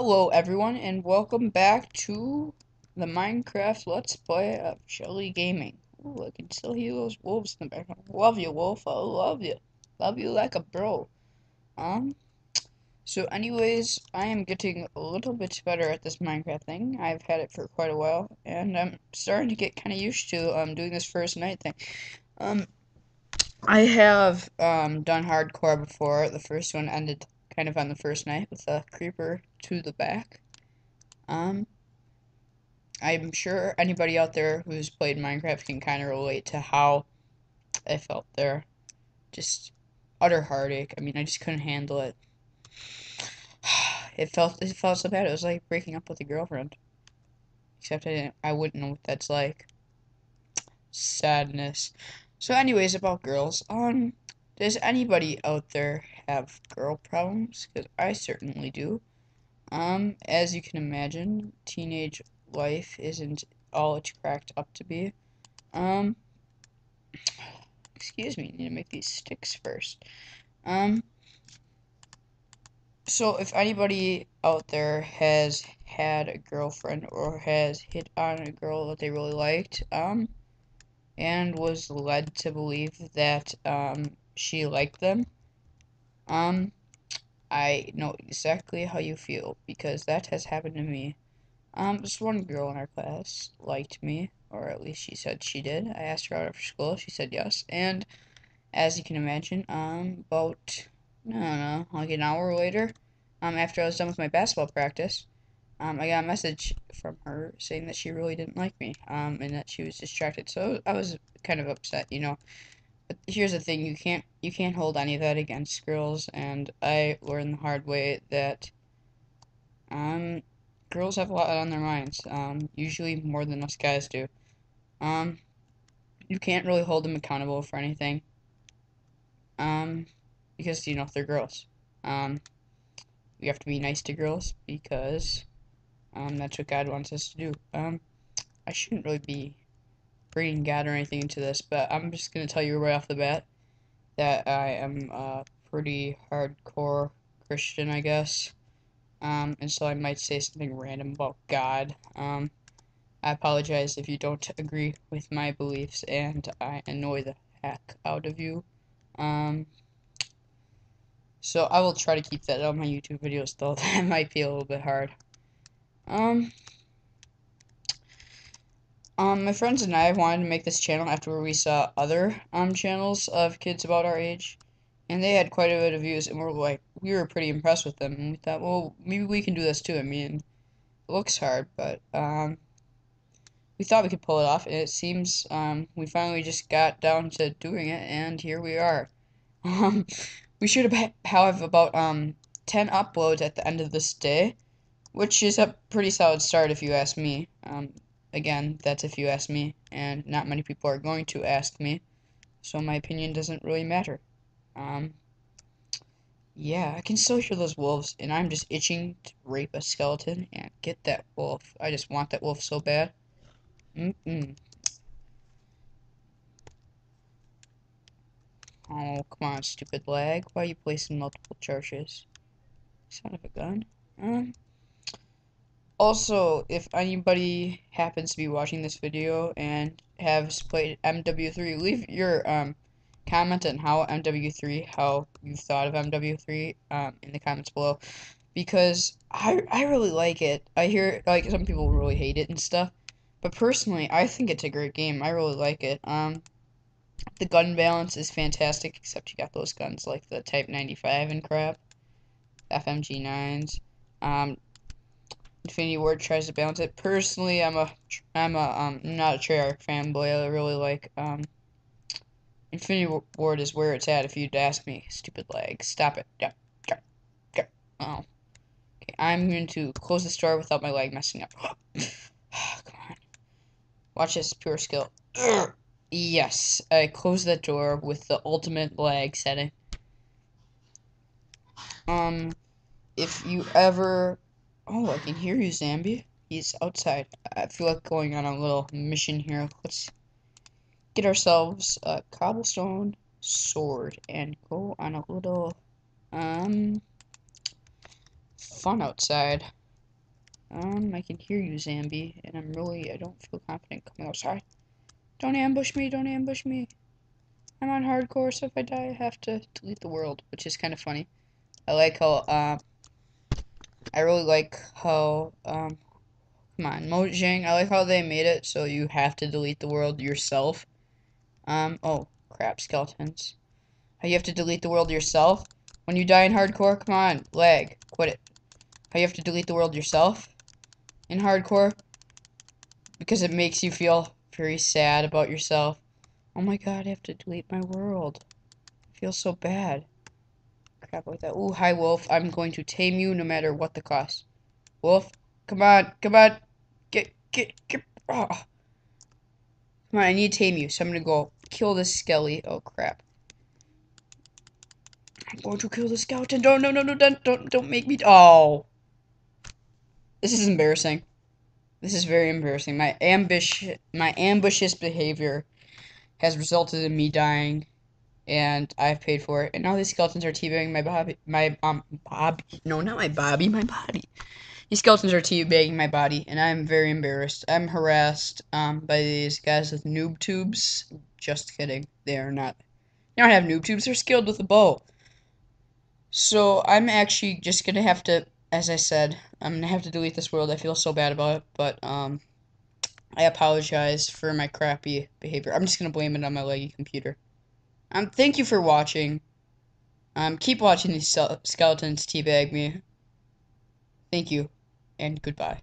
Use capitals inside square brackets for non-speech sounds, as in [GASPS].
Hello everyone and welcome back to the Minecraft Let's Play of Jelly Gaming. Ooh, I can still hear those wolves in the background. Love you, wolf. I love you. Love you like a bro. Um, so anyways, I am getting a little bit better at this Minecraft thing. I've had it for quite a while, and I'm starting to get kind of used to um doing this first night thing. Um, I have um done hardcore before. The first one ended kind of on the first night with a creeper to the back. Um, I'm sure anybody out there who's played Minecraft can kind of relate to how I felt there. Just utter heartache. I mean, I just couldn't handle it. [SIGHS] It felt it felt so bad. It was like breaking up with a girlfriend. Except I didn't. I wouldn't know what that's like. Sadness. So, anyways, about girls. Um, does anybody out there have girl problems? Because I certainly do. Um, as you can imagine, teenage life isn't all it's cracked up to be. Um, excuse me, need to make these sticks first. Um, so if anybody out there has had a girlfriend or has hit on a girl that they really liked, um, and was led to believe that, um, she liked them. Um, I know exactly how you feel because that has happened to me. Um, this one girl in our class liked me, or at least she said she did. I asked her out after school, she said yes, and as you can imagine, um, about, I don't know, like an hour later, um, after I was done with my basketball practice, um, I got a message from her saying that she really didn't like me, um, and that she was distracted, so I was kind of upset, you know. But here's the thing, you can't you can't hold any of that against girls, and I learned the hard way that um girls have a lot on their minds, um, usually more than us guys do. Um, you can't really hold them accountable for anything. Um, because you know they're girls. Um, we have to be nice to girls because um that's what God wants us to do. Um, I shouldn't really be bringing God or anything into this, but I'm just gonna tell you right off the bat that I am a pretty hardcore Christian, I guess. Um, and so I might say something random about God. Um, I apologize if you don't agree with my beliefs, and I annoy the heck out of you. Um, so I will try to keep that on my YouTube videos, though [LAUGHS] that might be a little bit hard. Um. Um, my friends and I wanted to make this channel after we saw other um channels of kids about our age, and they had quite a bit of views, and we are like, we were pretty impressed with them, and we thought, well, maybe we can do this too. I mean, it looks hard, but um, we thought we could pull it off, and it seems um we finally just got down to doing it, and here we are. [LAUGHS] Um, we should have about um ten uploads at the end of this day, which is a pretty solid start if you ask me. Um, Again, that's if you ask me, and not many people are going to ask me, so my opinion doesn't really matter. Um, yeah, I can still hear those wolves, and I'm just itching to rape a skeleton and get that wolf. I just want that wolf so bad. Mm-mm. Oh, come on, stupid lag. Why are you placing multiple charges? Son of a gun. Um, also, if anybody happens to be watching this video and has played MW3, leave your um, comment on how MW3, how you thought of MW3 um, in the comments below. Because I, I really like it. I hear, like, some people really hate it and stuff. But personally, I think it's a great game. I really like it. Um, the gun balance is fantastic, except you got those guns like the Type 95 and crap. FMG9s. Um, Infinity Ward tries to balance it. Personally, I'm a I'm a um not a Treyarch fanboy. I really like um Infinity Ward is where it's at. If you'd ask me, stupid lag, stop it. Yeah, yeah, yeah. Oh, okay. I'm going to close the door without my leg messing up. [GASPS] [SIGHS] Come on, watch this pure skill. Yes, I closed that door with the ultimate lag setting. Um, if you ever Oh, I can hear you, Zambi. He's outside. I feel like going on a little mission here. Let's get ourselves a cobblestone sword and go on a little, um, fun outside. Um, I can hear you, Zambi, and I'm really, I don't feel confident coming outside. Don't ambush me, don't ambush me. I'm on hardcore, so if I die, I have to delete the world, which is kind of funny. I like how, uh, I really like how, um, come on, Mojang, I like how they made it so you have to delete the world yourself. Um, oh, crap, skeletons. How you have to delete the world yourself? When you die in hardcore, come on, lag, quit it. How you have to delete the world yourself? in hardcore because it makes you feel very sad about yourself. Oh my god, I have to delete my world. I feel so bad. Crap like that. Ooh, hi Wolf. I'm going to tame you no matter what the cost. Wolf, come on, come on. Get, get, get. Oh. Come on, I need to tame you, so I'm gonna go kill this skelly. Oh crap. I'm going to kill the skeleton. Don't, no, no, no, don't, don't, don't make me. Oh. This is embarrassing. This is very embarrassing. My ambush, my ambitious behavior has resulted in me dying, and I've paid for it. And now these skeletons are teabagging my body, my um, Bobby. No, not my Bobby, my body. These skeletons are teabagging my body, and I'm very embarrassed. I'm harassed um by these guys with noob tubes. Just kidding. They are not. They don't have noob tubes. They're skilled with a bow. So I'm actually just gonna have to as I said, I'm gonna have to delete this world. I feel so bad about it, but um, I apologize for my crappy behavior. I'm just gonna blame it on my leggy computer. Um, thank you for watching. Um, keep watching these skeletons teabag me. Thank you, and goodbye.